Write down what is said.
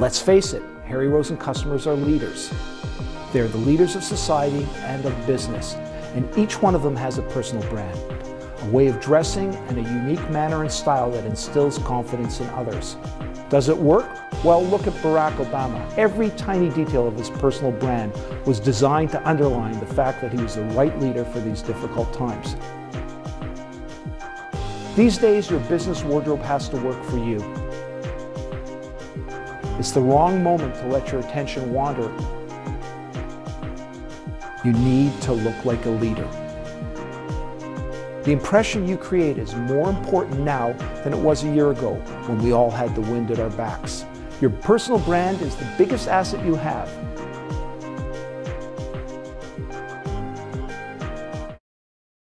Let's face it, Harry Rosen customers are leaders. They're the leaders of society and of business, and each one of them has a personal brand, a way of dressing, and a unique manner and style that instills confidence in others. Does it work? Well, look at Barack Obama. Every tiny detail of his personal brand was designed to underline the fact that he was the right leader for these difficult times. These days, your business wardrobe has to work for you. It's the wrong moment to let your attention wander. You need to look like a leader. The impression you create is more important now than it was a year ago when we all had the wind at our backs. Your personal brand is the biggest asset you have